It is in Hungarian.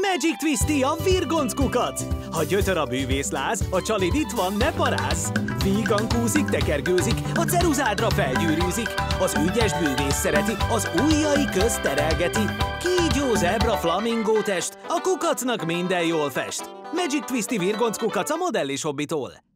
Magic Twisty a virgonc kukac! Ha gyötör a bűvészláz, a csalid itt van, ne paráz! Vígan kúszik, tekergőzik, a ceruzádra felgyűrűzik, az ügyes bűvész szereti, az ujjai közt terelgeti. Kígyó, zebra, flamingó test, a kukacnak minden jól fest. Magic Twisty virgonc kukac a modell is hobbitól.